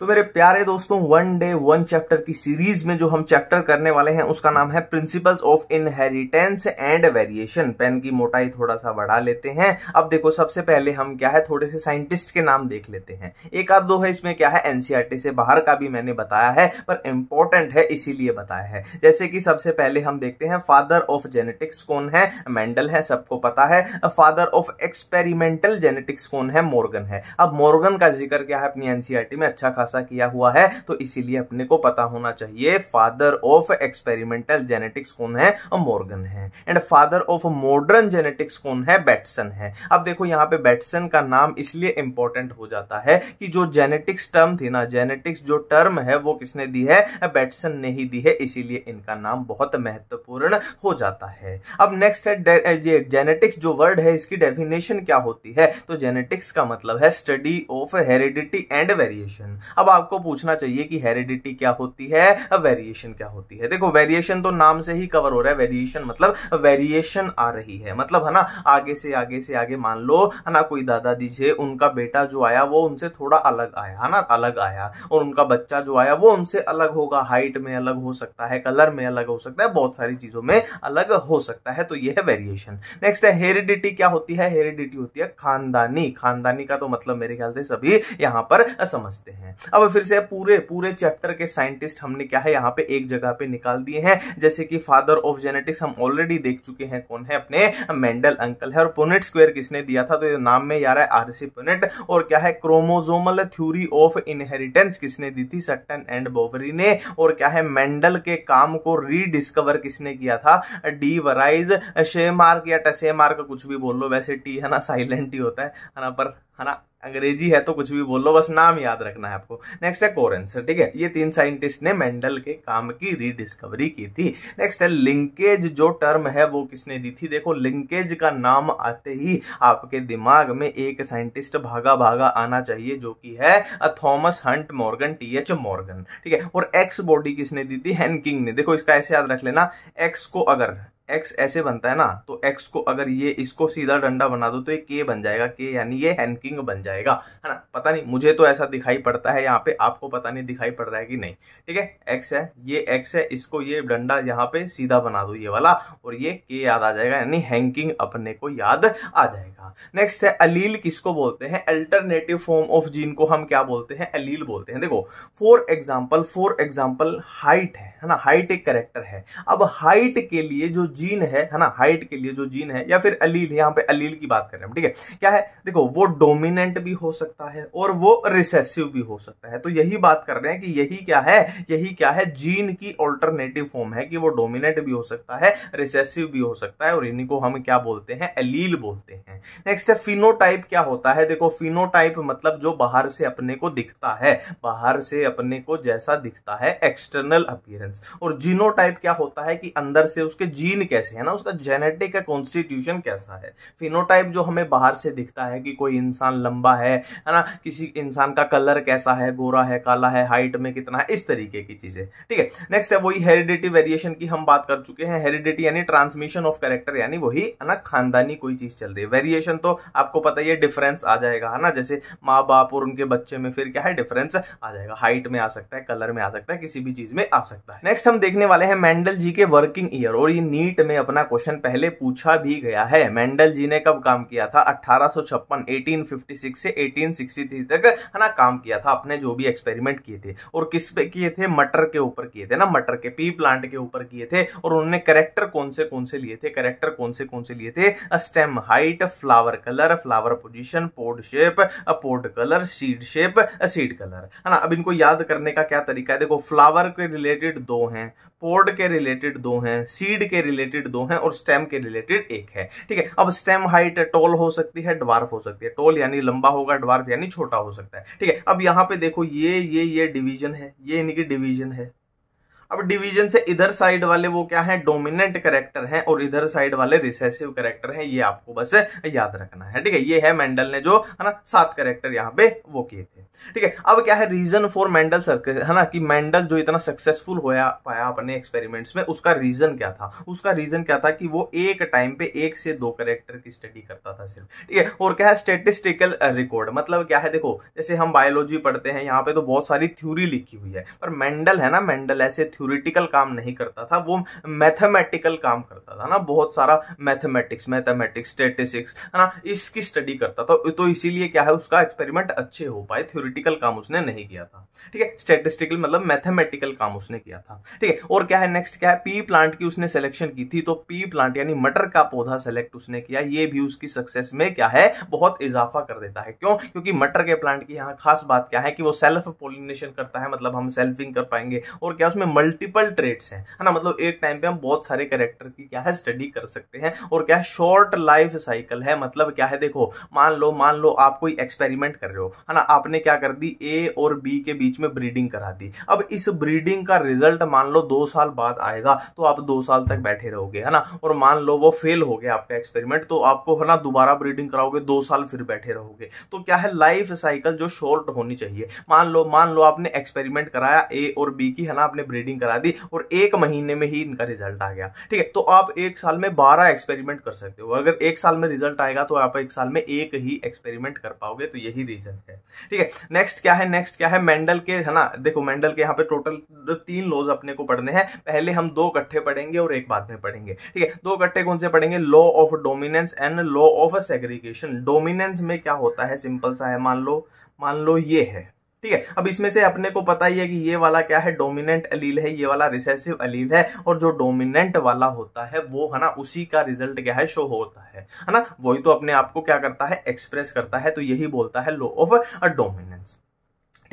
तो मेरे प्यारे दोस्तों वन डे वन चैप्टर की सीरीज़ में जो हम चैप्टर करने वाले हैं, उसका नाम है principles of inheritance and variation pen की मोटाई थोड़ा सा बढ़ा लेते हैं। अब देखो, सबसे पहले हम क्या है, थोड़े से साइंटिस्ट के नाम देख लेते हैं। एक आध दो है, इसमें क्या है एनसीआरटी से बाहर का भी मैंने बताया है, पर इंपॉर्टेंट है, इसीलिए बताया है। जैसे कि सबसे पहले हम देखते हैं फादर ऑफ़ जेनेटिक्स कौन है? मेंडल है, सबको पता है। फादर ऑफ़ एक्सपेरिमेंटल जेनेटिक्स कौन है? मोर्गन है। अब मोर्गन का ज़िक्र क्या है, अपनी एनसीआरटी में अच्छा खासा किया हुआ है तो इसीलिए अपने को पता होना चाहिए फादर ऑफ़ एक्सपेरिमेंटल जेनेटिक्स कौन है? मोर्गन है। And father of modern genetics कौन है? बैटसन है। अब देखो, यहाँ पे बैटसन का नाम इसलिए इंपॉर्टेंट हो जाता है कि जो जेनेटिक्स टर्म थी ना जेनेटिक्स जो टर्म है, वो किसने दी है? बैटसन ने ही दी है, इसीलिए इनका नाम बहुत महत्वपूर्ण हो जाता है। अब नेक्स्ट है जेनेटिक्स जो वर्ड है, इसकी डेफिनेशन क्या होती है? तो जेनेटिक्स का मतलब है study of heredity and variation अब आपको पूछना चाहिए कि हेरिडिटी क्या होती है वेरिएशन क्या होती है। देखो वेरिएशन तो नाम से ही कवर हो रहा है। वेरिएशन मतलब वेरिएशन आ रही है। मतलब है ना, आगे से आगे से, आगे मान लो, है ना, कोई दादा दीजिए, उनका बेटा जो आया, वो उनसे थोड़ा अलग आया, है ना, अलग आया। और उनका बच्चा जो आया, वो उनसे अलग होगा। हाइट में अलग हो सकता है कलर में अलग हो सकता है, बहुत सारी चीज़ों में अलग हो सकता है। तो ये है वेरिएशन नेक्स्ट है हेरिडिटी क्या होती है? हेरिडिटी होती है खानदानी। खानदानी का तो मतलब मेरे ख्याल से सभी यहाँ पर समझते हैं। अब फिर से पूरे पूरे चैप्टर के साइंटिस्ट हमने क्या है, यहाँ पे एक जगह पे निकाल दिए हैं। जैसे कि फादर ऑफ़ जेनेटिक्स हम ऑलरेडी देख चुके हैं कौन है अपने मेंडल अंकल है। और पुनेट स्क्वायर किसने दिया था? तो ये नाम में यार है आरसी पुनेट और क्या है क्रोमोजोमल थ्योरी ऑफ़ इनहेरिटेंस किसने दी थी? सट्टन एंड बोवरी ने। और क्या है मेंडल के काम को रीडिस्कवर किसने किया था? डी वराइज शे मार्क या टसे मार्क कुछ भी बोल लो, वैसे टी है ना साइलेंट ही होता है ना? पर, है ना? अंग्रेज़ी है तो कुछ भी बोल लो, बस नाम याद रखना है आपको। नेक्स्ट है कोरेंस ठीक है? ये तीन साइंटिस्ट ने मेंडल के काम की रीडिस्कवरी की थी। नेक्स्ट है लिंकेज जो टर्म है वो किसने दी थी? देखो लिंकेज का नाम आते ही आपके दिमाग में एक साइंटिस्ट भागा भागा आना चाहिए, जो कि है Thomas Hunt Morgan T H Morgan ठीक है? और एक्स बॉडी किसने दी थी? हैनकिंग ने। देखो, इसका ऐसे याद रख लेना। एक्स को अगर एक्स ऐसे बनता है ना तो एक्स को अगर ये इसको सीधा डंडा बना दो तो ये के बन जाएगा के यानी ये हैंकिंग बन जाएगा, है ना? पता नहीं, मुझे तो ऐसा दिखाई पड़ता है यहाँ पे, आपको पता नहीं दिखाई पड़ रहा है कि नहीं, ठीक है? एक्स है, ये एक्स है, इसको ये डंडा यहाँ पे सीधा बना दो, ये वाला, और ये के याद आ जाएगा, यानी हैंकिंग अपने को याद आ जाएगा। नेक्स्ट है अलील किसको बोलते हैं? अल्टरनेटिव फॉर्म ऑफ़ जीन को हम क्या बोलते हैं? अलील बोलते हैं। देखो for example for example height है ना? हाइट एक करेक्टर है। अब हाइट के लिए जो जीन है है ना, हाइट के लिए जो जीन है, या फिर अलील, यहाँ पे अलील की बात कर रहे हैं ठीक है? क्या है? देखो, वो डोमिनेंट भी हो सकता है और वो रिसेसिव भी हो सकता है। तो यही बात कर रहे हैं कि यही क्या है? यही क्या है? जीन की ऑल्टरनेटिव फॉर्म है कि वो डोमिनेंट भी हो सकता है रिसेसिव भी हो सकता है, और इन्हीं को हम क्या बोलते हैं? अलील बोलते हैं। नेक्स्ट है फिनोटाइप क्या होता है? देखो फिनोटाइप मतलब जो बाहर से अपने को दिखता है, बाहर से अपने को जैसा दिखता है एक्सटर्नल अपियरेंस और जीनोटाइप क्या होता है कि अंदर से उसके जीन कैसे है ना, उसका जेनेटिक का कॉन्स्टिट्यूशन कैसा है? फिनोटाइप जो हमें बाहर से दिखता है कि कोई इंसान लंबा है है ना, किसी इंसान का कलर कैसा है, गोरा है, काला है हाइट में कितना है, इस तरीके की चीज़ें, ठीक है? नेक्स्ट है वही हेरिडिटी वेरिएशन की हम बात कर चुके हैं। हेरिडिटी यानी ट्रांसमिशन ऑफ़ कैरेक्टर यानी वही, है ना, खानदानी कोई चीज़ चल रही है। वेरिएशन तो आपको पता ही है डिफरेंस आ जाएगा, है ना, जैसे माँ बाप और उनके बच्चे में फिर क्या है डिफरेंस आ जाएगा। हाइट में आ सकता है कलर में आ सकता है, किसी भी चीज़ में आ सकता है। नेक्स्ट हम देखने वाले हैं मेंडल जी के वर्किंग ईयर और ये नीट में अपना क्वेश्चन पहले पूछा भी गया है। मेंडल जी ने कब काम किया था? अठारह 1856 से 1863 तक, है ना, काम किया था। अपने जो भी एक्सपेरिमेंट किए थे। और किस पे किए थे? मटर के ऊपर किए थे ना, मटर के, पी प्लांट के ऊपर किए थे। और उन्होंने करेक्टर कौन से कौन से लिए थे? करेक्टर कौन से कौन से लिए थे stem height flower colour flower position pod shape pod colour seed shape seed colour है ना। अब इनको याद करने का क्या तरीका है? देखो फ्लावर के रिलेटेड दो हैं। पोड के रिलेटेड दो हैं, सीड के रिलेटेड दो हैं और स्टेम के रिलेटेड एक है। ठीक है, अब स्टेम हाइट टोल हो सकती है, ड्वार्फ हो सकती है। टोल यानी लंबा होगा, ड्वार्फ यानी छोटा हो सकता है। ठीक है, अब यहाँ पे देखो, ये ये ये डिवीज़न है, ये इनकी डिवीज़न है। अब डिवीज़न से इधर साइड वाले वो क्या है? डोमिनेंट करेक्टर हैं और इधर साइड वाले रिसेसिव करेक्टर हैं, ये आपको बस याद रखना है, ठीक है? ये है मेंडल ने जो, है ना, सात करेक्टर यहाँ पे वो किए थे, ठीक है? अब क्या है रीजन फॉर मेंडल सर्कल, है ना, कि मेंडल जो इतना सक्सेसफुल होया, पाया अपने एक्सपेरिमेंट्स में, उसका रीजन क्या था? उसका रीजन क्या था कि वो एक टाइम पे एक से दो करेक्टर की स्टडी करता था सिर्फ़, ठीक है? और क्या है स्टेटिस्टिकल रिकॉर्ड मतलब क्या है, देखो, जैसे हम बायोलॉजी पढ़ते हैं, यहाँ पे तो बहुत सारी थ्योरी लिखी हुई है, पर मेंडल है ना, मेंडल ऐसे थ्योरिटिकल काम नहीं करता था, वो मैथमेटिकल काम करता था ना, बहुत सारा मैथमेटिक्स मैथमेटिक्स स्टेटिस्टिक्स है ना, इसकी स्टडी करता था तो इसीलिए क्या है, उसका एक्सपेरिमेंट अच्छे हो पाए थ्योरिटिकल काम उसने नहीं किया था, ठीक है स्टेटिस्टिकल मतलब मैथमेटिकल काम उसने किया था, ठीक है, और क्या है नेक्स्ट क्या है पी प्लांट की उसने सिलेक्शन की थी तो पी प्लांट यानी मटर का पौधा सेलेक्ट उसने किया, ये भी उसकी सक्सेस में क्या है, बहुत इजाफा कर देता है, क्यों, क्योंकि मटर के प्लांट की यहाँ खास बात क्या है, कि वो सेल्फ पोलिनेशन करता है मतलब हम सेल्फिंग कर पाएँगे, और क्या उसमें मल्टीपल ट्रेड्स हैं। है ना? मतलब एक टाइम पे हम बहुत सारे करेक्टर की क्या है स्टडी कर सकते हैं और क्या है शॉर्ट लाइफ साइकिल है। मतलब क्या है, देखो, मान लो मान लो आप कोई एक्सपेरिमेंट कर रहे हो, है ना? आपने क्या कर दी? ए और बी के बीच में ब्रीडिंग करा दी। अब इस ब्रीडिंग का रिज़ल्ट मान लो दो साल बाद आएगा तो आप दो साल तक बैठे रहोगे, है ना? और मान लो वो फेल हो गया आपका एक्सपेरिमेंट तो आपको, है ना, दोबारा ब्रीडिंग कराओगे, दो साल फिर बैठे रहोगे। तो क्या है लाइफ साइकिल जो शॉर्ट होनी चाहिए। मान लो मान लो आपने एक्सपेरिमेंट कराया ए और बी की, है ना? आपने ब्रीडिंग करा दी और एक महीने में ही इनका रिज़ल्ट आ गया। ठीक है तो आप एक साल में बारह एक्सपेरिमेंट कर सकते हो। अगर एक साल में रिज़ल्ट आएगा तो आप एक साल में एक ही एक्सपेरिमेंट कर पाओगे तो यही रीजन है। ठीक है नेक्स्ट क्या है नेक्स्ट क्या है मेंडल के, है ना, देखो मेंडल के यहाँ पे टोटल तीन लॉज अपने को पढ़ने हैं। पहले हम दो इकट्ठे पढ़ेंगे और एक बाद में पढ़ेंगे। ठीक है, दो इकट्ठे कौन से पढ़ेंगे? Law of dominance and law of segregation dominance में क्या होता है? सिंपल सा है, मान लो मान लो ये है। ठीक है? अब इसमें से अपने को पता ही है कि ये वाला क्या है? डोमिनेंट अलील है, ये वाला रिसेसिव अलील है और जो डोमिनेंट वाला होता है, वो है ना, उसी का रिज़ल्ट क्या है? शो होता है। ना? वही तो अपने आप को क्या करता है? एक्सप्रेस करता है तो यही बोलता है लो ऑफ़ डोमिनेंस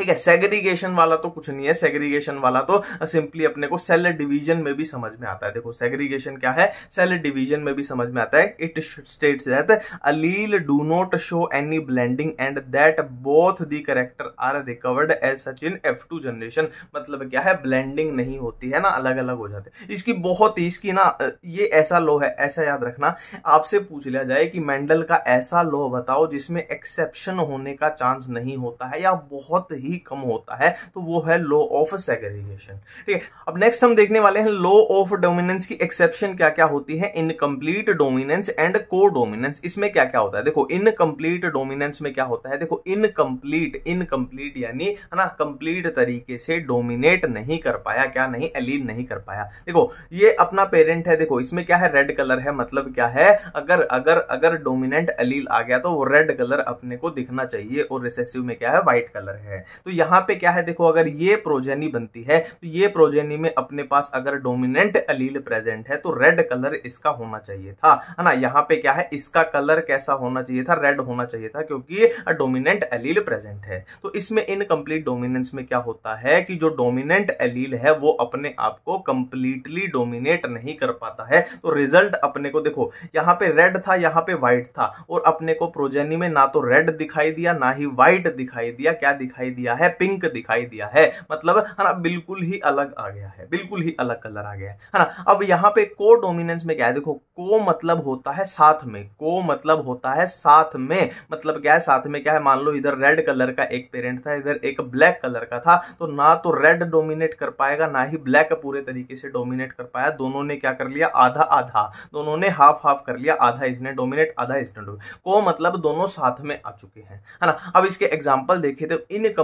ठीक है सेग्रीगेशन वाला तो कुछ नहीं है सेग्रीगेशन वाला तो सिंपली अपने को सेल डिवीज़न में भी समझ में आता है। देखो सेग्रीगेशन क्या है? सेल डिवीज़न में भी समझ में आता है। It states that allele do not show any blending and that both the character are recovered as such in F two generation मतलब क्या है? ब्लेंडिंग नहीं होती, है ना? अलग अलग हो जाते इसकी बहुत ही, इसकी ना, ये ऐसा लो है, ऐसा याद रखना। आपसे पूछ लिया जाए कि मेंडल का ऐसा लो बताओ जिसमें एक्सेप्शन होने का चांस नहीं होता है या बहुत ही कम होता है तो वो है लो ऑफ़ सेग्रीगेशन ठीक है, अब नेक्स्ट हम देखने वाले हैं लो ऑफ़ डोमिनेंस की एक्सेप्शन क्या क्या होती है incomplete dominance and codominance इसमें क्या क्या होता है? देखो इनकम्प्लीट डोमिनेंस में क्या होता है? देखो इनकम्प्लीट इनकम्प्लीट यानी, है ना कंप्लीट तरीके से डोमिनेट नहीं कर पाया, क्या नहीं एलीन नहीं कर पाया. देखो, ये अपना पेरेंट है, देखो, इसमें क्या है? रेड कलर है मतलब क्या है? अगर अगर अगर डोमिनेंट अलील आ गया तो वो रेड कलर अपने को दिखना चाहिए और रिसेसिव में क्या है? व्हाइट कलर है. तो यहाँ पे क्या है, देखो, अगर ये प्रोजेनी बनती है तो ये प्रोजेनी में अपने पास अगर डोमिनेंट अलील प्रेजेंट है तो रेड कलर इसका होना चाहिए था, है ना? यहाँ पे क्या है, इसका कलर कैसा होना चाहिए था? रेड होना चाहिए था, क्योंकि डोमिनेंट अलील प्रेजेंट है। तो इसमें इनकम्प्लीट डोमिनेंस में क्या होता है कि जो डोमिनेंट अलील है, वो अपने आप को कंप्लीटली डोमिनेट नहीं कर पाता है। तो रिज़ल्ट अपने को, देखो, यहाँ पे रेड था, यहाँ पे व्हाइट था, और अपने को प्रोजेनी में ना तो रेड दिखाई दिया, ना ही व्हाइट दिखाई दिया। क्या दिखाई दिया? है, पिंक दिखाई दिया है। मतलब है ना, बिल्कुल ही अलग आ गया है, बिल्कुल ही अलग कलर आ गया है है ना। अब यहाँ पे को डोमिनेंस में क्या है, देखो, को मतलब होता है साथ में, को मतलब होता है साथ में। मतलब क्या है, साथ में क्या है, मान लो इधर रेड कलर का एक पेरेंट था, इधर एक ब्लैक कलर का था तो ना तो रेड डोमिनेट कर पाएगा, ना ही ब्लैक पूरे तरीके से डोमिनेट कर पाया। दोनों ने क्या कर लिया, आधा आधा, दोनों ने हाफ़ हाफ़ कर लिया, आधा इसने डोमिनेट आधा इसने डोमिनेट को मतलब दोनों साथ में आ चुके हैं, है ना। अब इसके एग्ज़ाम्पल देखे तो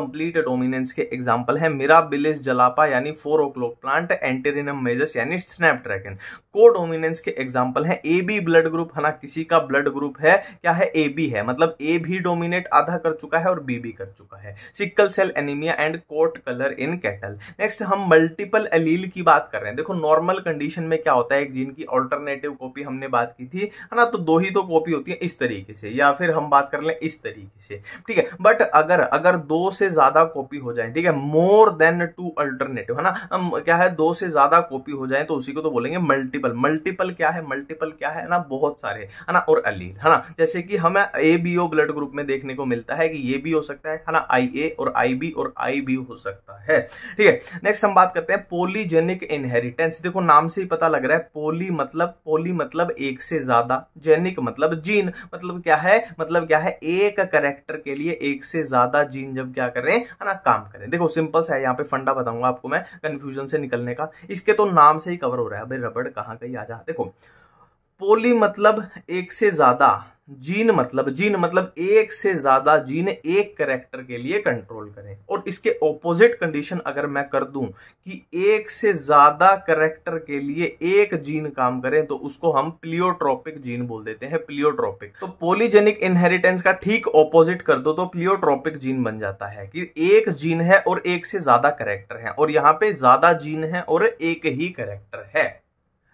इनकम्प्लीट डोमिनेंस के एग्ज़ाम्पल है मिराबिलिस जलापा यानी four o'clock plant antirrhinum majus यानी स्नैपड्रैगन को डोमिनेंस के एग्ज़ाम्पल है ए बी ब्लड ग्रुप है ना? किसी का ब्लड ग्रुप है, क्या है? ए बी है। मतलब ए भी डोमिनेट आधा कर चुका है और बी भी कर चुका है। Sickle cell anaemia and coat colour in cattle next हम मल्टीपल अलील की बात कर रहे हैं। देखो नॉर्मल कंडीशन में क्या होता है? एक जीन की ऑल्टरनेटिव कॉपी हमने बात की थी, है ना? तो दो ही तो कॉपी होती है इस तरीके से, या फिर हम बात कर लें इस तरीके से, ठीक है? बट अगर अगर दो से ज़्यादा कॉपी हो जाए, ठीक है? मोर देन टू अल्टरनेटिव है ना? क्या है, दो से ज़्यादा कॉपी हो जाए तो उसी को तो बोलेंगे मल्टीपल मल्टीपल क्या है? मल्टीपल क्या है ना? बहुत सारे, है ना? और अलील है ना? जैसे कि हमें A B O blood group में देखने को मिलता है कि ये भी हो सकता है ना? आई ए और आई बी और आई बी हो सकता है, ठीक है? नेक्स्ट हम बात करते हैं पोलीजेनिक इनहेरिटेंस देखो, नाम से ही पता लग रहा है पोली मतलब पोली मतलब एक से ज़्यादा जेनिक मतलब जीन मतलब क्या है? मतलब क्या है, एक करेक्टर के लिए एक से ज़्यादा जीन जब क्या करें है ना? काम करें देखो सिंपल सा है, यहाँ पे फंडा बताऊँगा आपको मैं कंफ्यूजन से निकलने का। इसके तो नाम से ही कवर हो रहा है। भाई रबड़ कहाँ कहीं आ जा देखो। पोली मतलब एक से ज़्यादा, जीन मतलब जीन मतलब एक से ज़्यादा जीन एक करेक्टर के लिए कंट्रोल करें। और इसके ऑपोजिट कंडीशन अगर मैं कर दूँ कि एक से ज़्यादा करेक्टर के लिए एक जीन काम करें तो उसको हम प्लियोट्रोपिक जीन बोल देते हैं प्लियोट्रोपिक तो पोलीजेनिक इनहेरिटेंस का ठीक ऑपोजिट कर दो तो प्लियोट्रोपिक जीन बन जाता है कि एक जीन है और एक से ज़्यादा करेक्टर है। और यहाँ पे ज़्यादा जीन है और एक ही करेक्टर है।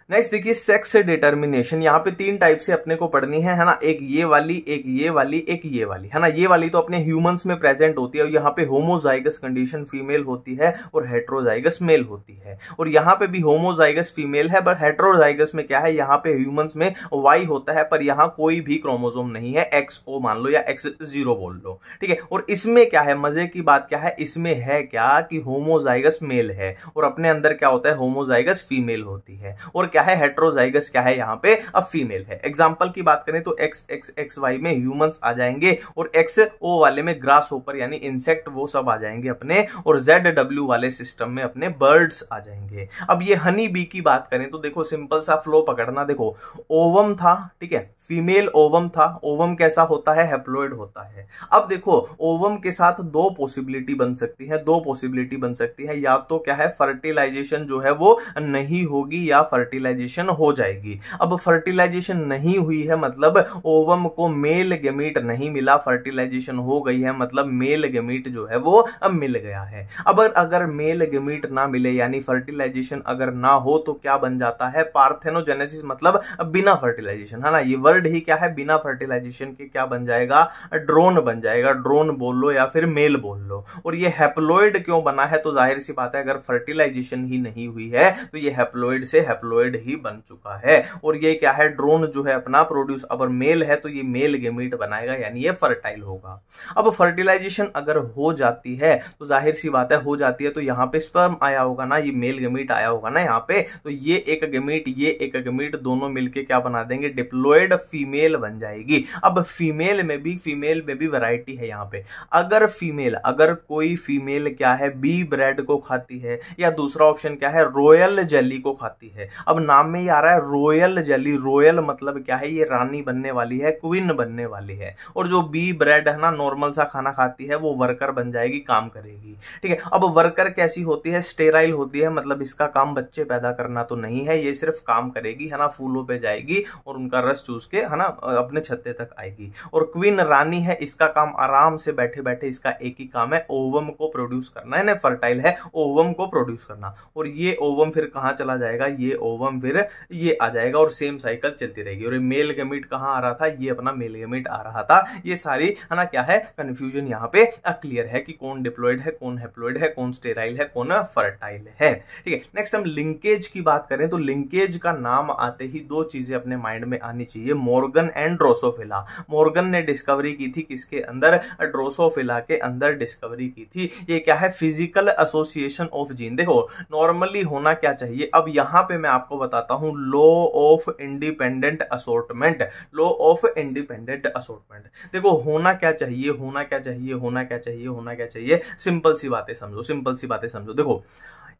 नेक्स्ट देखिए सेक्स डिटर्मिनेशन यहाँ पे तीन टाइप से अपने को पढ़नी है है ना? एक ये वाली, एक ये वाली, एक ये वाली, है ना? ये वाली तो अपने ह्यूमंस में प्रेजेंट होती है और यहाँ पे होमोजाइगस कंडीशन फीमेल होती है और हेट्रोजाइगस मेल होती है. और यहाँ पे भी होमोजाइगस फीमेल है बट हेट्रोजाइगस में क्या है? यहाँ पे ह्यूमंस में वाई होता है, पर यहाँ कोई भी क्रोमोजोम नहीं है. एक्स ओ मान लो या एक्स ज़ीरो बोल लो. ठीक है? और इसमें क्या है? मज़े की बात क्या है? इसमें है क्या कि होमोजाइगस मेल है और अपने अंदर क्या होता है? होमोजाइगस फीमेल होती है. और क्या है? हेट्रोजाइगस क्या है यहाँ पे? अब फीमेल है। एग्ज़ाम्पल की बात करें तो एक्स एक्स एक्स वाई में ह्यूमंस आ जाएँगे और एक्स ओ वाले में ग्रास ओपर यानी इंसेक्ट वो सब आ जाएँगे अपने और जेड डब्ल्यू वाले सिस्टम में अपने बर्ड्स आ जाएँगे। अब ये हनी बी की बात करें तो देखो सिंपल सा फ्लो पकड़ना देखो। ओवम था, ठीक है? फीमेल ओवम था, ओवम कैसा होता है हेप्लोइड होता है। अब देखो, ओवम के साथ दो पॉसिबिलिटी बन सकती है, दो पॉसिबिलिटी बन सकती है। या तो क्या है फर्टिलाइजेशन जो है वो नहीं होगी या फर्टिलाइजेशन हो जाएगी। अब फर्टिलाइजेशन नहीं हुई है मतलब ओवम को मेल गेमीट नहीं मिला फर्टिलाइजेशन हो गई है मतलब मेल गेमीट जो है वो अब मिल गया है। अब अगर मेल गेमीट ना मिले, यानी फर्टिलाइजेशन अगर ना हो तो क्या बन जाता है पार्थेनोजेनेसिस मतलब बिना फर्टिलाइजेशन है ना? ये ही क्या है? बिना फर्टिलाइजेशन के क्या बन जाएगा? ड्रोन बन जाएगा। ड्रोन बोल लो या फिर मेल बोल लो। और ये हेप्लोइड क्यों बना है? तो ज़ाहिर सी बात है, अगर फर्टिलाइजेशन ही नहीं हुई है तो ये हेप्लोइड से हेप्लोइड ही बन चुका है। और ये क्या है? ड्रोन जो है अपना प्रोड्यूस अगर मेल है तो ये मेल गेमीट बनाएगा, यानी ये फर्टाइल होगा। अब फर्टिलाइजेशन अगर हो जाती है तो ज़ाहिर सी बात है, हो जाती है तो यहाँ पे स्पर्म आया होगा ना, ये मेल गेमीट आया होगा ना यहाँ पे। तो ये एक गेमीट ये एक गेमीट दोनों मिलके क्या बना देंगे? डिप्लोइड फीमेल बन जाएगी। अब फीमेल में भी फीमेल में भी वैरायटी है यहाँ पे। अगर फीमेल अगर कोई फीमेल क्या है बी ब्रेड को खाती है, या दूसरा ऑप्शन क्या है रॉयल जेली को खाती है। अब नाम में ही आ रहा है रॉयल जेली रॉयल मतलब क्या है, ये रानी बनने वाली है क्वीन बनने वाली है। और जो बी ब्रेड है ना नॉर्मल सा खाना खाती है, वो वर्कर बन जाएगी, काम करेगी। ठीक है? अब वर्कर कैसी होती है? स्टेराइल होती है मतलब इसका काम बच्चे पैदा करना तो नहीं है, ये सिर्फ़ काम करेगी, है ना, फूलों पे जाएगी और उनका रस चूस के, है ना, अपने छत्ते तक आएगी। और क्वीन रानी है, इसका काम आराम से बैठे बैठे इसका एक ही काम है, ओवम को प्रोड्यूस करना। है ना फर्टाइल है, ओवम को प्रोड्यूस करना। और ये ओवम फिर कहाँ चला जाएगा? ये ओवम फिर ये आ जाएगा और सेम साइकिल चलती रहेगी। और मेल गेमिट कहाँ आ रहा था? ये अपना मेल गेमिट आ रहा था। ये सारी, है ना, क्या है? कंफ्यूजन यहाँ पे क्लियर है कि कौन डिप्लॉयड है, कौन हेप्लॉयड है, कौन स्टेराइल है, कौन फर्टाइल है। ठीक है नेक्स्ट हम लिंकेज की बात करें तो लिंकेज का नाम आते ही दो चीज़ें अपने माइंड में आनी चाहिए। मॉर्गन एंड ड्रोसोफिला मॉर्गन ने डिस्कवरी की थी किसके अंदर? ड्रोसोफिला के अंदर डिस्कवरी की थी। ये क्या है? फ़िज़िकल एसोसिएशन ऑफ़ जीन देखो नॉर्मली होना क्या चाहिए? अब यहाँ पे मैं आपको बताता हूँ law of independent assortment law of independent assortment देखो, होना क्या चाहिए? होना क्या चाहिए? होना क्या चाहिए? होना क्या चाहिए? सिंपल सी बातें समझो सिंपल सी बातें समझो। देखो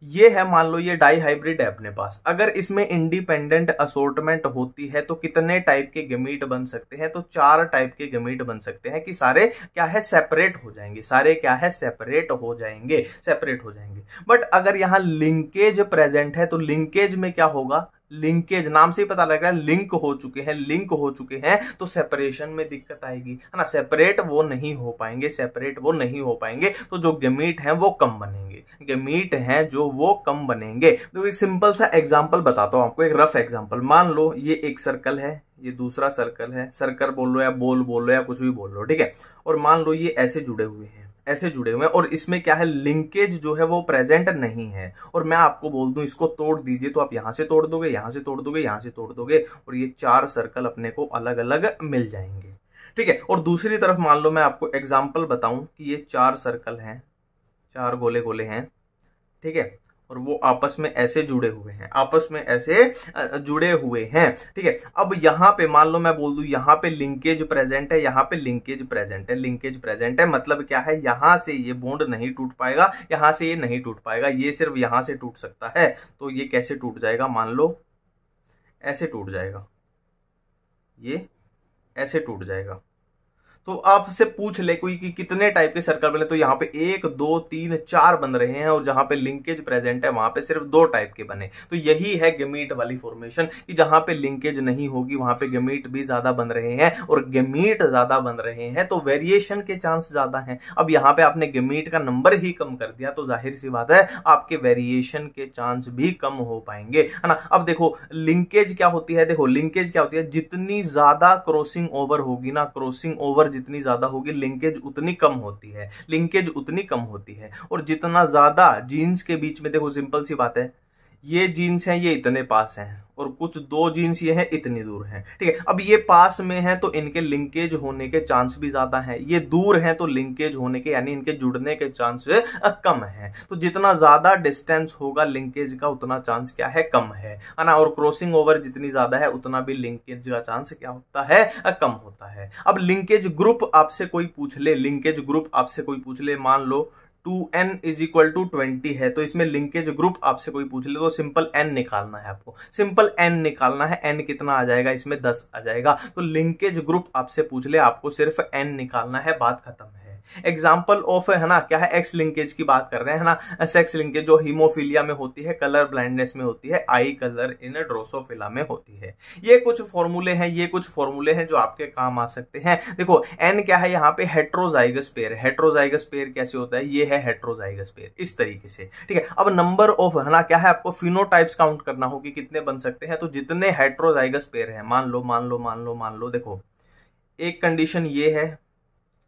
ये है, मान लो ये डाई हाइब्रिड है अपने पास। अगर इसमें इंडिपेंडेंट असोर्टमेंट होती है तो कितने टाइप के गमीट बन सकते हैं? तो चार टाइप के गमीट बन सकते हैं कि सारे क्या है सेपरेट हो जाएँगे। सारे क्या है सेपरेट हो जाएँगे सेपरेट हो जाएँगे। बट अगर यहाँ लिंकेज प्रेजेंट है तो लिंकेज में क्या होगा? लिंकेज नाम से ही पता लग रहा है, लिंक हो चुके हैं, लिंक हो चुके हैं तो सेपरेशन में दिक्कत आएगी। है ना? सेपरेट वो नहीं हो पाएँगे सेपरेट वो नहीं हो पाएँगे तो जो गेमीट हैं वो कम बनेंगे। गेमीट हैं जो वो कम बनेंगे। तो एक सिंपल सा एग्जांपल बताता हूँ आपको, एक रफ एग्ज़ाम्पल मान लो ये एक सर्कल है, ये दूसरा सर्कल है सर्कल बोल लो या बोल बोल लो या कुछ भी बोल लो, ठीक है? और मान लो ये ऐसे जुड़े हुए हैं। ऐसे जुड़े हुए हैं और इसमें क्या है लिंकेज जो है वो प्रेजेंट नहीं है। और मैं आपको बोल दूँ, इसको तोड़ दीजिए तो आप यहाँ से तोड़ दोगे, यहाँ से तोड़ दोगे, यहाँ से तोड़ दोगे और ये चार सर्कल अपने को अलग अलग मिल जाएँगे। ठीक है? और दूसरी तरफ़ मान लो मैं आपको एग्ज़ाम्पल बताऊँ कि ये चार सर्कल हैं, चार गोले गोले हैं। ठीक है? और वो आपस में ऐसे जुड़े हुए हैं, आपस में ऐसे जुड़े हुए हैं, ठीक है? अब यहाँ पे मान लो मैं बोल दू, यहाँ पे लिंकेज प्रेजेंट है, यहाँ पे लिंकेज प्रेजेंट है लिंकेज प्रेजेंट है मतलब क्या है? यहाँ से ये बॉन्ड नहीं टूट पाएगा, यहाँ से ये नहीं टूट पाएगा, ये सिर्फ़ यहाँ से टूट सकता है तो ये कैसे टूट जाएगा मान लो? ऐसे टूट जाएगा, ये ऐसे टूट जाएगा। तो आपसे पूछ ले कोई कि कितने टाइप के सर्कल बने तो यहाँ पे एक, दो, तीन, चार बन रहे हैं और जहाँ पे लिंकेज प्रेजेंट है, वहाँ पे सिर्फ़ दो टाइप के बने। तो यही है गेमीट वाली फॉर्मेशन कि जहाँ पे लिंकेज नहीं होगी, वहाँ पे गेमीट भी ज़्यादा बन रहे हैं और गेमीट ज़्यादा बन रहे हैं तो वेरिएशन के चांस ज़्यादा हैं। अब यहाँ पे आपने गेमीट का नंबर ही कम कर दिया तो ज़ाहिर सी बात है आपके वेरिएशन के चांस भी कम हो पाएँगे, है ना? अब देखो लिंकेज क्या होती है? देखो लिंकेज क्या होती है? जितनी ज़्यादा क्रॉसिंग ओवर होगी ना क्रॉसिंग ओवर जितनी ज़्यादा होगी लिंकेज उतनी कम होती है। लिंकेज उतनी कम होती है। और जितना ज़्यादा जीन्स के बीच में, देखो सिंपल सी बात है। ये जीन्स हैं, ये इतने पास हैं और कुछ दो जीन्स ये हैं, इतनी दूर हैं। ठीक है, अब ये पास में है तो इनके लिंकेज होने के चांस भी ज़्यादा हैं। ये दूर हैं तो लिंकेज होने के, यानी इनके जुड़ने के चांस कम है। तो जितना ज़्यादा डिस्टेंस होगा लिंकेज का, उतना चांस क्या है? कम है। ना? और क्रॉसिंग ओवर जितनी ज़्यादा है, उतना भी लिंकेज का चांस क्या होता है? कम होता है। अब लिंकेज ग्रुप आपसे कोई पूछ ले लिंकेज ग्रुप आपसे कोई पूछ ले, मान लो two n is equal to twenty है तो इसमें लिंकेज ग्रुप आपसे कोई पूछ ले तो सिंपल एन निकालना है आपको। सिंपल एन निकालना है, एन कितना आ जाएगा, इसमें दस आ जाएगा। तो लिंकेज ग्रुप आपसे पूछ ले, आपको सिर्फ़ एन निकालना है, बात खत्म है। एग्ज़ाम्पल ऑफ़ है ना, क्या है एक्स लिंकेज की बात कर रहे हैं ना सेक्स लिंकेज जो हीमोफीलिया में होती है कलर ब्लाइंडनेस में होती है आई कलर इन ड्रोसोफिला में होती है। ये कुछ फॉर्मूले हैं, ये कुछ फॉर्मूले हैं जो आपके काम आ सकते हैं। देखो एन क्या है, यहाँ पे हेट्रोजाइगस पेयर हेट्रोजाइगस पेयर कैसे होता है? ये है हेट्रोजाइगस पेयर इस तरीके से, ठीक है? अब नंबर ऑफ़ है ना, क्या है, आपको फिनोटाइप्स काउंट करना होगी, कितने बन सकते हैं। तो जितने हेट्रोजाइगस पेयर है, मान लो मान लो मान लो मान लो, देखो, एक कंडीशन ये है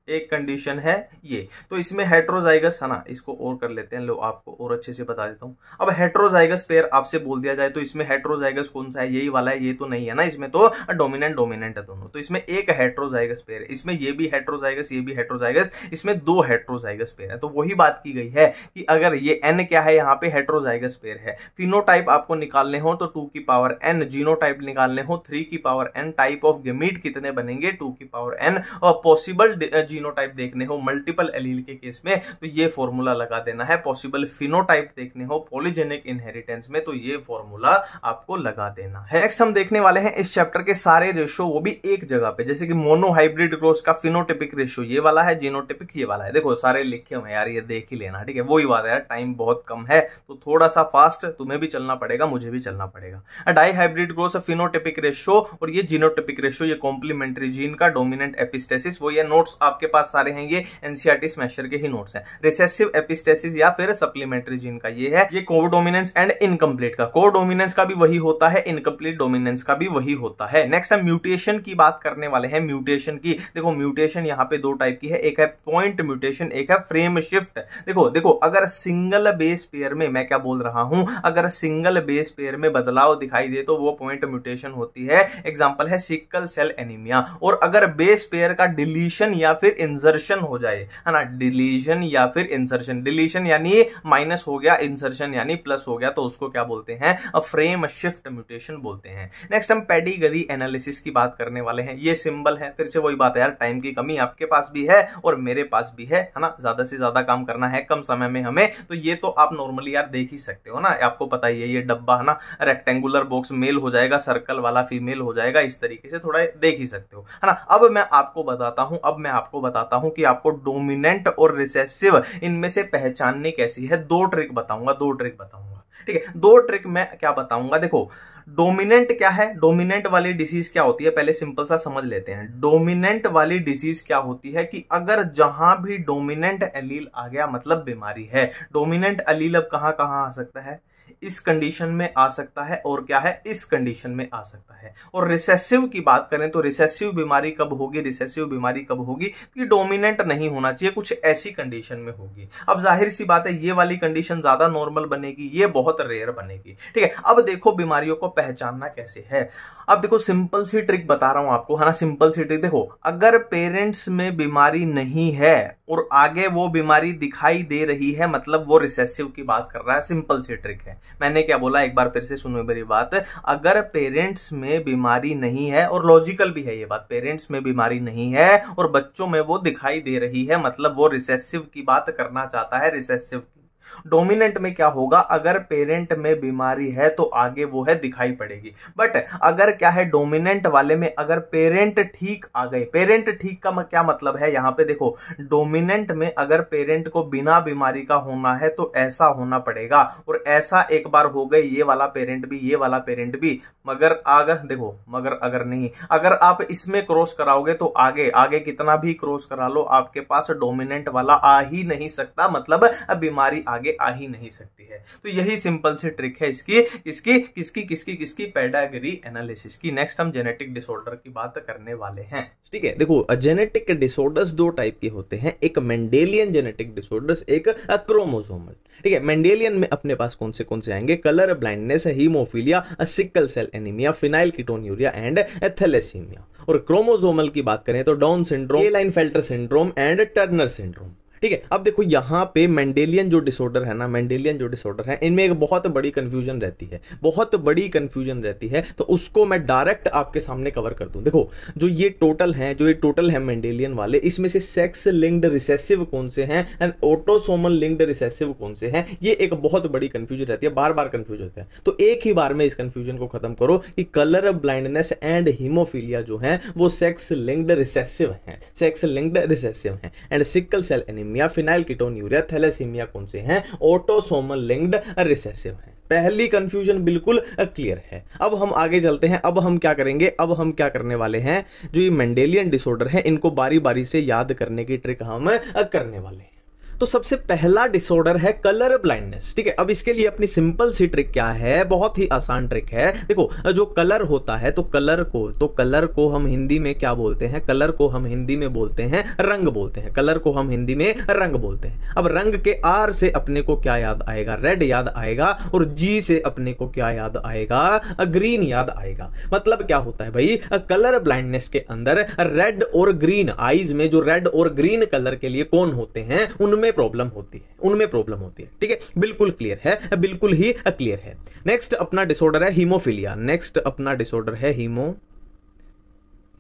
एक कंडीशन है ये। तो इसमें हेट्रोजाइगस है ना, इसको और कर लेते हैं। लो, आपको और अच्छे से बता देता हूँ। अब हेट्रोजाइगस पेयर आपसे बोल दिया जाए तो इसमें हेट्रोजाइगस कौन सा है? यही वाला है, ये तो नहीं है ना इसमें तो डोमिनेंट डोमिनेंट है दोनों। तो इसमें एक हेट्रोजाइगस पेयर है। इसमें ये भी हेट्रोजाइगस ये भी हेट्रोजाइगस इसमें दो हेट्रोजाइगस पेयर है। तो वही बात की गई है कि अगर ये एन क्या है, यहाँ पे हेट्रोजाइगस पेयर है। फिनोटाइप आपको निकालने हो तो टू की पावर एन जीनोटाइप निकालने हो थ्री की power n type of gamete कितने बनेंगे? टू की पावर एन पॉसिबल जीनोटाइप देखने हो मल्टीपल एलील के केस में तो ये फॉर्मूला लगा देना है। पॉसिबल फिनोटाइप देखने हो पॉलीजेनिक इनहेरिटेंस में तो ये फॉर्मूला आपको लगा देना है। नेक्स्ट हम देखने वाले हैं इस चैप्टर के सारे रेशो वो भी एक जगह पे, जैसे कि मोनो हाइब्रिड क्रॉस का फिनोटिपिक रेशो ये वाला है जीनोटिपिक ये वाला है। देखो, सारे लिखे हुए यार, ये देख ही लेना, ठीक है? वही बात है यार टाइम बहुत कम है तो थोड़ा सा फास्ट तुम्हें भी चलना पड़ेगा, मुझे भी चलना पड़ेगा। Dihybrid cross phenotypic ratio और ये जीनोटिपिक रेशो ये कॉम्प्लीमेंट्री जीन का डोमिनेंट एपिस्टेसिस वो ये नोट्स आपके आपके पास सारे हैं, ये एनसीआरटी स्मैशर के ही नोट्स हैं। रिसेसिव एपिस्टेसिस या फिर सप्लीमेंट्री जीन का ये है। ये कोडोमिनेंस एंड इनकम्प्लीट का। कोडोमिनेंस का भी वही होता है इनकम्प्लीट डोमिनेंस का भी वही होता है। नेक्स्ट हम म्यूटेशन की बात करने वाले हैं म्यूटेशन की। देखो म्यूटेशन यहाँ पे दो टाइप की है, एक है पॉइंट म्यूटेशन एक है फ्रेम शिफ्ट देखो देखो, अगर सिंगल बेस पेयर में मैं क्या बोल रहा हूँ, अगर सिंगल बेस पेयर में बदलाव दिखाई दे तो वो पॉइंट म्यूटेशन होती है। एग्ज़ाम्पल है सिक्कल सेल एनीमिया और अगर बेस पेयर का डिलीशन या फिर इंसर्शन हो जाए, है ना? डिलीशन या फिर इंसर्शन डिलीशन यानी माइनस हो गया इंसर्शन यानी प्लस हो गया तो उसको क्या बोलते हैं? फ्रेम शिफ्ट म्यूटेशन बोलते हैं। नेक्स्ट हम पेडिगरी एनालिसिस की बात करने वाले हैं। ये सिंबल है, फिर से वही बात है यार टाइम की कमी आपके पास भी है और मेरे पास भी है है ना? ज़्यादा से ज़्यादा काम करना है, कम समय में हमें तो ये तो आप नॉर्मली यार देख ही सकते हो ना? आपको पता ही है, ये डब्बा, है ना? रेक्टेंगुलर बॉक्स मेल हो जाएगा सर्कल वाला फीमेल हो जाएगा, इस तरीके से थोड़ा देख ही सकते हो, है ना? अब मैं आपको बताता हूँ, अब मैं आपको बताता हूँ कि आपको डोमिनेंट और रिसेसिव इनमें से पहचाननी कैसी है। दो ट्रिक बताऊँगा, दो ट्रिक बताऊँगा। ठीक है, दो ट्रिक मैं क्या बताऊँगा? देखो डोमिनेंट क्या है? डोमिनेंट वाली डिसीज क्या होती है? पहले सिंपल सा समझ लेते हैं। डोमिनेंट वाली डिसीज क्या होती है कि अगर जहाँ भी डोमिनेंट एलील आ गया मतलब बीमारी है। डोमिनेंट अलील अब कहाँ कहाँ आ सकता है? इस कंडीशन में आ सकता है और क्या है? इस कंडीशन में आ सकता है। और रिसेसिव की बात करें तो रिसेसिव बीमारी कब होगी? रिसेसिव बीमारी कब होगी? कि डोमिनेंट नहीं होना चाहिए, कुछ ऐसी कंडीशन में होगी। अब ज़ाहिर सी बात है, ये वाली कंडीशन ज़्यादा नॉर्मल बनेगी, ये बहुत रेयर बनेगी। ठीक है, अब देखो बीमारियों को पहचानना कैसे है। अब देखो सिंपल सी ट्रिक बता रहा हूँ आपको, है ना? सिंपल सी ट्रिक देखो, अगर पेरेंट्स में बीमारी नहीं है और आगे वो बीमारी दिखाई दे रही है मतलब वो रिसेसिव की बात कर रहा है सिंपल सी ट्रिक है। मैंने क्या बोला? एक बार फिर से सुनो मेरी बात। अगर पेरेंट्स में बीमारी नहीं है, और लॉजिकल भी है ये बात पेरेंट्स में बीमारी नहीं है, और बच्चों में वो दिखाई दे रही है मतलब वो रिसेसिव की बात करना चाहता है रिसेसिव की। डोमिनेंट में क्या होगा? अगर पेरेंट में बीमारी है तो आगे वो है दिखाई पड़ेगी। बट अगर क्या है डोमिनेंट वाले में अगर पेरेंट ठीक आ गए पेरेंट ठीक का क्या मतलब है? यहाँ पे देखो डोमिनेंट में अगर पेरेंट को बिना बीमारी का होना है तो ऐसा होना पड़ेगा। और ऐसा एक बार हो गए ये वाला पेरेंट भी, ये वाला पेरेंट भी, मगर अगर देखो, मगर अगर नहीं, अगर आप इसमें क्रॉस कराओगे तो आगे आगे कितना भी क्रॉस करा लो, आपके पास डोमिनेंट वाला आ ही नहीं सकता। मतलब बीमारी आगे आ ही नहीं सकती है। तो यही सिंपल सी ट्रिक है इसकी इसकी, किसकी किसकी किसकी पेडागरी एनालिसिस की। नेक्स्ट हम जेनेटिक डिसऑर्डर की बात करने वाले हैं। ठीक है, देखो जेनेटिक डिसऑर्डर्स दो टाइप के होते हैं। एक मेंडेलियन जेनेटिक डिसऑर्डर्स एक क्रोमोसोमल ठीक है मेंडेलियन में अपने पास कौन से कौन से आएँगे? Colour blindness haemophilia sickle cell anaemia phenylketonuria and thalassaemia और क्रोमोसोमल की बात करें तो Down syndrome Klinefelter syndrome and Turner syndrome ठीक है, अब देखो यहाँ पे मेंडेलियन जो डिसऑर्डर है ना मेंडेलियन जो डिसऑर्डर है, इनमें एक बहुत बड़ी कन्फ्यूज़न रहती है, बहुत बड़ी कंफ्यूजन रहती है तो उसको मैं डायरेक्ट आपके सामने कवर कर दूँ। देखो, जो ये टोटल है, जो ये टोटल है मेंडेलियन वाले, इसमें से सेक्स लिंक्ड रिसेसिव कौन से हैं एंड ऑटोसोमल लिंक्ड रिसेसिव कौन से हैं, ये एक बहुत बड़ी कंफ्यूजन रहती है बार बार कंफ्यूज होता है। तो एक ही बार में इस कंफ्यूजन को खत्म करो कि कलर ब्लाइंडनेस एंड हीमोफीलिया जो है, वो सेक्स लिंक्ड रिसेसिव है सेक्स लिंक्ड रिसेसिव है and sickle cell anaemia thalassaemia phenylketonuria thalassaemia कौन से हैं? ऑटोसोमल लिंक्ड रिसेसिव हैं। पहली कंफ्यूजन बिल्कुल क्लियर है। अब हम आगे चलते हैं। अब हम क्या करेंगे? अब हम क्या करने वाले हैं? जो ये मेंडेलियन डिसऑर्डर है, इनको बारी बारी से याद करने की ट्रिक हम करने वाले हैं। तो सबसे पहला डिसऑर्डर है कलर ब्लाइंडनेस ठीक है? अब इसके लिए अपनी सिंपल सी ट्रिक क्या है? बहुत ही आसान ट्रिक है। देखो, जो कलर होता है तो कलर को तो कलर को हम हिंदी में क्या बोलते हैं? कलर को हम हिंदी में बोलते हैं रंग बोलते हैं। कलर को हम हिंदी में रंग बोलते हैं। अब रंग के आर से अपने को क्या याद आएगा? रेड याद आएगा और जी से अपने को क्या याद आएगा? ग्रीन याद आएगा। मतलब क्या होता है भाई? कलर ब्लाइंडनेस के अंदर रेड और ग्रीन आईज में जो रेड और ग्रीन कलर के लिए कौन होते हैं, उनमें उनमें प्रॉब्लम होती है, उनमें प्रॉब्लम होती है। ठीक है? बिल्कुल क्लियर है, बिल्कुल ही क्लियर है। नेक्स्ट अपना डिसऑर्डर है हीमोफीलिया नेक्स्ट अपना डिसऑर्डर है हीमो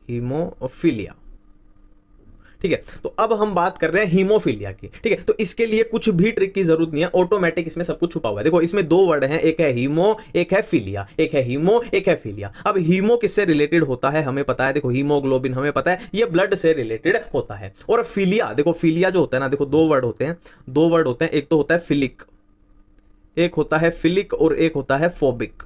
हीमोफीलिया ठीक है? तो अब हम बात कर रहे हैं हीमोफीलिया की, ठीक है? तो इसके लिए कुछ भी ट्रिक की ज़रूरत नहीं है ऑटोमेटिक इसमें सब कुछ छुपा हुआ है। देखो, इसमें दो वर्ड हैं, एक है हीमो, एक है फिलिया, एक है हीमो, एक है फिलिया। अब हीमो किससे रिलेटेड होता है, हमें पता है, देखो हीमोग्लोबिन हमें पता है, ये ब्लड से रिलेटेड होता है। और फिलिया, देखो, फिलिया जो होता है ना, देखो, दो वर्ड होते हैं, दो वर्ड होते हैं, एक तो होता है फिलिक, एक होता है फिलिक और एक होता है फोबिक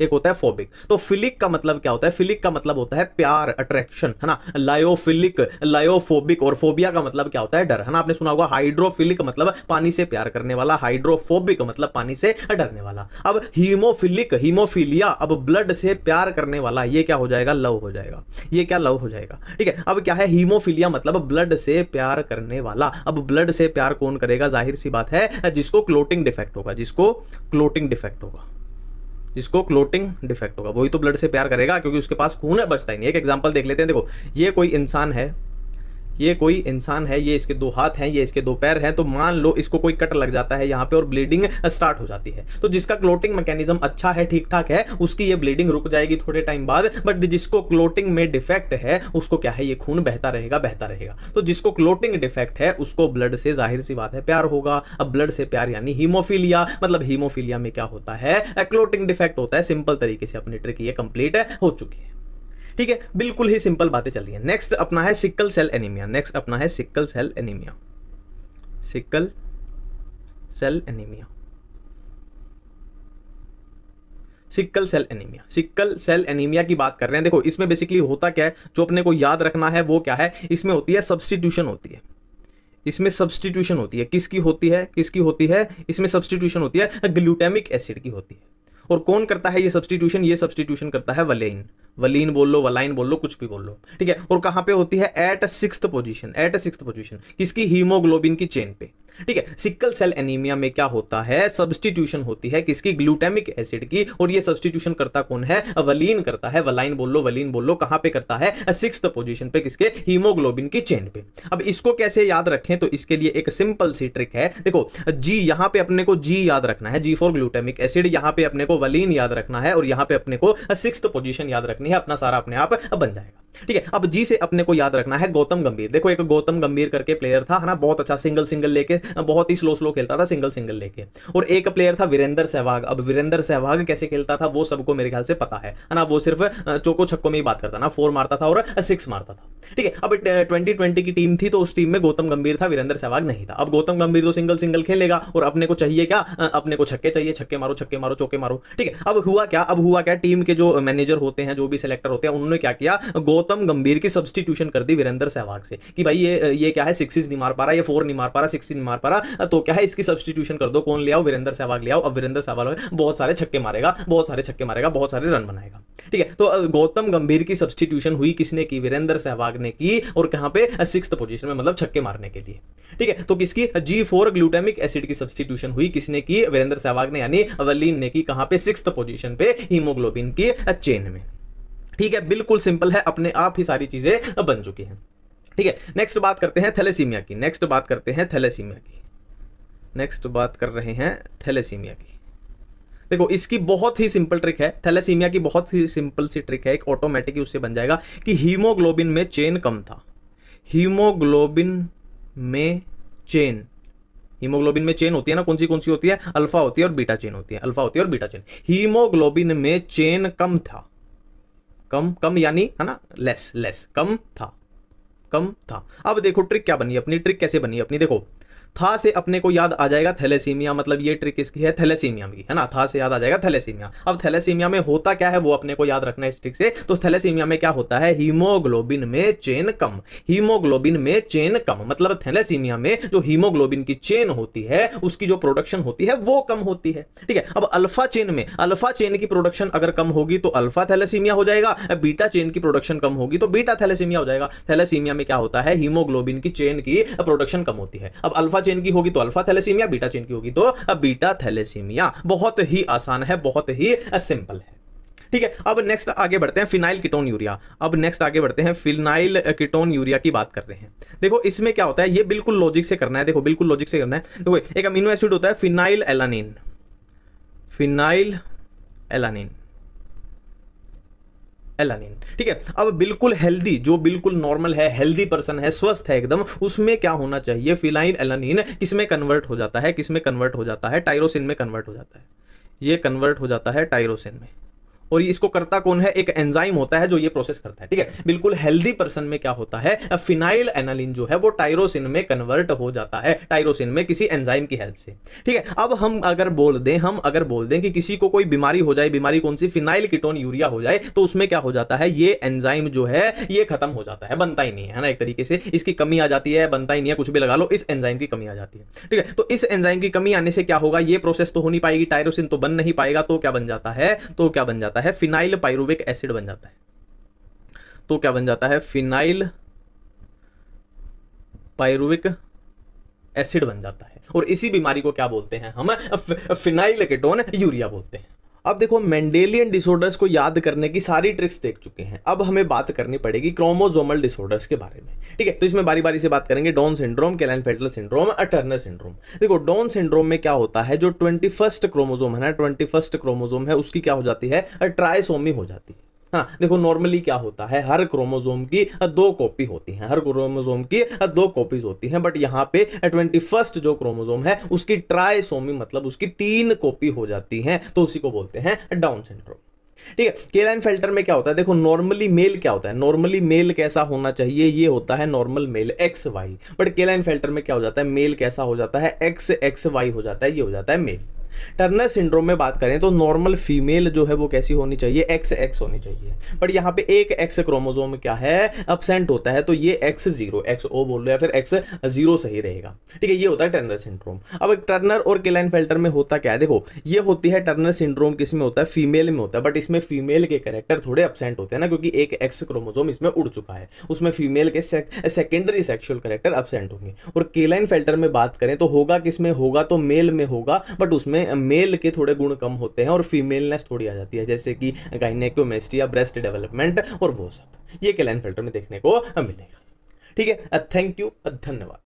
एक होता है फोबिक तो फिलिक का मतलब क्या होता है? फिलिक का मतलब होता है प्यार अट्रैक्शन है ना? लायोफिलिक लायोफोबिक और फोबिया का मतलब क्या होता है? डर, है ना? आपने सुना होगा हाइड्रोफिलिक मतलब पानी से प्यार करने वाला हाइड्रोफोबिक मतलब पानी से डरने वाला। अब हीमोफिलिक हीमोफिलिया अब ब्लड से प्यार करने वाला, ये क्या हो जाएगा? लव हो जाएगा। ये क्या लव हो जाएगा? ठीक है, अब क्या है? हीमोफिलिया मतलब ब्लड से प्यार करने वाला। अब ब्लड से प्यार कौन करेगा? ज़ाहिर सी बात है, जिसको क्लोटिंग डिफेक्ट होगा, जिसको क्लोटिंग डिफेक्ट होगा। जिसको क्लोटिंग डिफेक्ट होगा। वही तो ब्लड से प्यार करेगा, क्योंकि उसके पास खून है, बचता ही नहीं। एक एग्जांपल देख लेते हैं, देखो, ये कोई इंसान है ये कोई इंसान है, ये इसके दो हाथ हैं, ये इसके दो पैर हैं तो मान लो इसको कोई कट लग जाता है यहाँ पे और ब्लीडिंग स्टार्ट हो जाती है। तो जिसका क्लोटिंग मैकेनिज्म अच्छा है ठीक ठाक है, उसकी ये ब्लीडिंग रुक जाएगी थोड़े टाइम बाद बट जिसको क्लोटिंग में डिफेक्ट है, उसको क्या है, ये खून बहता रहेगा बहता रहेगा। तो जिसको क्लोटिंग डिफेक्ट है, उसको ब्लड से ज़ाहिर सी बात है, प्यार होगा। अब ब्लड से प्यार यानी हीमोफीलिया मतलब हीमोफीलिया में क्या होता है क्लोटिंग डिफेक्ट होता है सिंपल तरीके से अपनी ट्रिक ये कंप्लीट हो चुकी है। ठीक है, बिल्कुल ही सिंपल बातें चल रही है। नेक्स्ट अपना है सिक्कल सेल एनीमिया नेक्स्ट अपना है sickle cell anaemia sickle cell anaemia sickle cell anaemia sickle cell anaemia की बात कर रहे हैं। देखो, इसमें बेसिकली होता क्या है? जो अपने को याद रखना है, वो क्या है? इसमें होती है सब्सटीट्यूशन होती है। इसमें सब्सटीट्यूशन होती है। किसकी होती है? किसकी होती है? इसमें सब्सटीट्यूशन होती है। ग्लूटेमिक एसिड की होती है। और कौन करता है ये सब्सटीट्यूशन ये सब्सटीट्यूशन करता है वलेइन वलीन बोल लो वलाइन बोल लो, कुछ भी बोल लो। ठीक है? और कहाँ पे होती है? Eight six position eight six position किसकी? हीमोग्लोबिन की चेन पे। ठीक है सिक्कल सेल एनीमिया में क्या होता है? सब्सटीट्यूशन होती है किसकी? ग्लूटेमिक एसिड की। और ये सब्सटीट्यूशन करता कौन है? वलीन करता है। वलाइन बोल लो वलीन बोल लो कहाँ पे करता है? सिक्स पोजीशन पे किसके? हीमोग्लोबिन की चेन पे। अब इसको कैसे याद रखें? तो इसके लिए एक सिंपल सी ट्रिक है। देखो जी यहाँ पे अपने को जी याद रखना है। जी फॉर ग्लूटेमिक एसिड यहाँ पे अपने को वलीन याद रखना है। और यहाँ पे अपने को सिक्स पोजीशन याद रखनी है। अपना सारा अपने आप बन जाएगा। ठीक है, अब जी से अपने को याद रखना है गौतम गंभीर। देखो, एक गौतम गंभीर करके प्लेयर था ना? बहुत अच्छा सिंगल सिंगल लेके बहुत ही स्लो स्लो खेलता था सिंगल सिंगल लेके। और एक प्लेयर था वीरेंद्र सहवाग। अब वीरेंद्र सहवाग कैसे खेलता था, वो सबको मेरे ख्याल से पता है। ना? वो सिर्फ़ चौको छक्को में ही बात करता ना। फोर मारता था और सिक्स मारता था। ठीक है? अब ट्वेंटी ट्वेंटी की टीम थी तो उस टीम में गौतम गंभीर था, वीरेंद्र सहवाग नहीं था। अब गौतम गंभीर तो सिंगल सिंगल खेलेगा और अपने को चाहिए क्या? अपने को छक्के चाहिए। छक्के मारो छक्के मारो, चौके मारो। ठीक है? अब हुआ क्या? अब हुआ क्या? टीम के जो मैनेजर होते हैं, जो भी सिलेक्टर होते हैं उन्होंने क्या किया? गौतम गंभीर की सब्सटीट्यूशन कर दी वीरेंद्र सहवाग से कि भाई ये ये क्या है? सिक्सिस नहीं मार पा रहा, ये फोर नहीं मार पा रहा सिक्स नहीं मार पा रहा तो क्या है, इसकी सब्सटीट्यूशन कर दो, कौन ले आओ? वीरेंद्र सहवाग ले आओ। अब वीरेंद्र सहवाग बहुत सारे छक्के मारेगा, बहुत सारे छक्के मारेगा, बहुत सारे रन बनाएगा। ठीक है तो गौतम गंभीर की सब्सटीट्यूशन हुई किसने की? वीरेंद्र सहवाग ने की और कहाँ पे? सिक्स पोजिशन में मतलब छक्के मारने के लिए। ठीक है तो किसकी? जी फोर ग्लूटामिक एसिड की सब्सटीट्यूशन हुई किसने की? वीरेंद्र सहवाग ने, यानी वलीन ने की कहाँ पे? सिक्स पोजिशन पे हीमोग्लोबिन की चेन में। ठीक है, बिल्कुल सिंपल है, अपने आप ही सारी चीज़ें बन चुकी हैं। ठीक है नेक्स्ट बात करते हैं थैलेसीमिया की नेक्स्ट बात करते हैं थैलेसीमिया की नेक्स्ट बात कर रहे हैं थैलेसीमिया की। देखो, इसकी बहुत ही सिंपल ट्रिक है थैलेसीमिया की बहुत ही सिंपल सी ट्रिक है, एक ऑटोमेटिक उससे बन जाएगा कि हीमोग्लोबिन में चेन कम था। हीमोग्लोबिन में चेन हीमोग्लोबिन में चेन होती है ना, कौन सी कौन सी होती है? अल्फ़ा होती है और बीटा चेन होती है अल्फ़ा होती है और बीटा चेन हीमोग्लोबिन में चेन कम था। कम कम यानी, है ना लेस लेस कम था। कम था। अब देखो ट्रिक क्या बनी? अपनी ट्रिक कैसे बनी? अपनी देखो। था से अपने को याद आ जाएगा थैलेसीमिया मतलब ये ट्रिक इसकी है, थैलेसीमिया की है ना? था से याद आ जाएगा थैलेसीमिया। अब थैलेसीमिया में होता क्या है, वो अपने को याद रखना है इस ट्रिक से। तो थैलेसीमिया में क्या होता है? हीमोग्लोबिन में चेन कम। हीमोग्लोबिन में चेन कम मतलब थैलेसीमिया में जो हीमोग्लोबिन की चेन होती है, उसकी जो प्रोडक्शन होती है, वो कम होती है। ठीक है? अब अल्फ़ा चेन में, अल्फ़ा चेन की प्रोडक्शन अगर कम होगी तो अल्फ़ा थैलेसीमिया हो जाएगा, बीटा चेन की प्रोडक्शन कम होगी तो बीटा थैलेसीमिया हो जाएगा। थैलेसीमिया में क्या होता है? हीमोग्लोबिन की चेन की प्रोडक्शन कम होती है। अब अल्फ़ा चेन की होगी तो अल्फ़ा थैलेसीमिया बीटा चेन की होगी तो बीटा थैलेसीमिया बहुत ही आसान है, बहुत ही सिंपल है। ठीक है, अब नेक्स्ट आगे बढ़ते हैं फिनाइल कीटोन यूरिया अब नेक्स्ट आगे बढ़ते हैं फिनाइल कीटोन यूरिया की बात कर रहे हैं। देखो, इसमें क्या होता है, ये बिल्कुल लॉजिक से करना है, देखो, बिल्कुल लॉजिक से करना है। देखो, एक अमीनो एसिड होता है phenylalanine phenylalanine alanine. ठीक है? अब बिल्कुल हेल्दी जो बिल्कुल नॉर्मल है हेल्दी पर्सन है, स्वस्थ है एकदम, उसमें क्या होना चाहिए? फिलाइन एलानिन किसमें कन्वर्ट हो जाता है? किसमें कन्वर्ट हो जाता है? टाइरोसिन में कन्वर्ट हो जाता है। ये कन्वर्ट हो जाता है टाइरोसिन में। और इसको करता कौन है? एक एंजाइम होता है जो ये प्रोसेस करता है, ठीक है? बिल्कुल हेल्दी पर्सन में क्या होता है? फिनाइल एनालिन जो है, वो टाइरोसिन में कन्वर्ट हो जाता है टाइरोसिन में किसी एंजाइम की हेल्प से, ठीक है? अब हम अगर बोल दें, हम अगर बोल दें कि किसी को कोई बीमारी हो जाए, बीमारी कौन सी? फिनाइल कीटोन यूरिया हो जाए तो उसमें क्या हो जाता है? ये एंजाइम जो है, ये खत्म हो जाता है, बनता ही नहीं है ना? एक तरीके से इसकी कमी आ जाती है, बनता ही नहीं है, कुछ भी लगा लो, इस एंजाइम की कमी आ जाती है, ठीक है? तो इस एंजाइम की कमी आने से क्या होगा? ये प्रोसेस तो हो नहीं पाएगी टाइरोसिन तो बन नहीं पाएगा तो क्या बन जाता है? तो क्या बन जाता है? फिनाइल पायरुविक एसिड बन जाता है। तो क्या बन जाता है? फिनाइल पायरुविक एसिड बन जाता है। और इसी बीमारी को क्या बोलते हैं हम? फिनाइल केटोन यूरिया बोलते हैं। अब देखो मेंडेलियन डिसऑर्डर्स को याद करने की सारी ट्रिक्स देख चुके हैं। अब हमें बात करनी पड़ेगी क्रोमोजोमल डिसऑर्डर्स के बारे में। ठीक है तो इसमें बारी बारी से बात करेंगे। Down syndrome Klinefelter syndrome Turner syndrome देखो डॉन सिंड्रोम में क्या होता है? जो ट्वेंटी क्रोमोजोम है ना ट्वेंटी क्रोमोजोम है, उसकी क्या हो जाती है? ट्राइसोमी हो जाती है। हाँ देखो नॉर्मली क्या होता है? हर क्रोमोजोम की दो कॉपी होती हैं। हर क्रोमोजोम की दो कॉपीज होती हैं बट यहाँ पे ट्वेंटी फ़र्स्ट जो क्रोमोजोम है, उसकी ट्राइसोमी मतलब उसकी तीन कॉपी हो जाती हैं तो उसी को बोलते हैं डाउन सिंड्रोम ठीक है केलाइन फ़िल्टर में क्या होता है? देखो नॉर्मली मेल क्या होता है? नॉर्मली मेल कैसा होना चाहिए? ये होता है normal male X Y but Klinefelter में क्या हो जाता है? मेल कैसा हो जाता है? एक्स एक्स वाई हो जाता है, ये हो जाता है मेल टर्नर सिंड्रोम में बात करें तो नॉर्मल फीमेल जो है वो कैसी होनी चाहिए? एक्स एक्स होनी चाहिए। बट यहाँ पे एक एक्स क्रोमोजोम क्या है? अपसेंट होता है तो ये एक्स ज़ीरो एक्स ओ बोल रहे हैं फिर एक्स ज़ीरो सही रहेगा। ठीक है, ये होता है टर्नर सिंड्रोम। अब टर्नर और किलाइन फेल्टर में होता क्या है? देखो, ये होती है टर्नर सिंड्रोम किसमें होता है? फीमेल में होता है बट इसमें फीमेल के करेक्टर थोड़े अपसेंट होते हैं ना, क्योंकि एक एक्स क्रोमोजोम इसमें उड़ चुका है। उसमें फीमेल के सेकेंडरी सेक्शुअल करेक्टर अपसेंट होंगे। और केलाइन फेल्टर में बात करें तो होगा किसमें होगा तो मेल में होगा बट उसमें मेल के थोड़े गुण कम होते हैं और फीमेलनेस थोड़ी आ जाती है, जैसे कि गाइनेकोमेस्टिया ब्रेस्ट डेवलपमेंट और वो सब। ये कैलैन फ़िल्टर में देखने को मिलेगा। ठीक है? थैंक यू धन्यवाद।